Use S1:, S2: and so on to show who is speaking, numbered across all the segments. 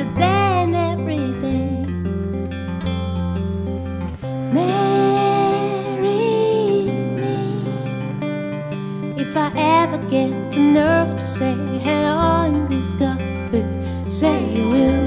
S1: today and every day. Marry me if I ever get the nerve to say hello in this cafe. Say you will.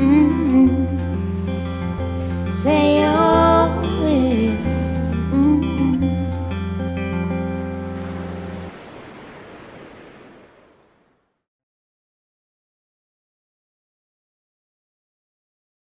S1: Mm-hmm. Say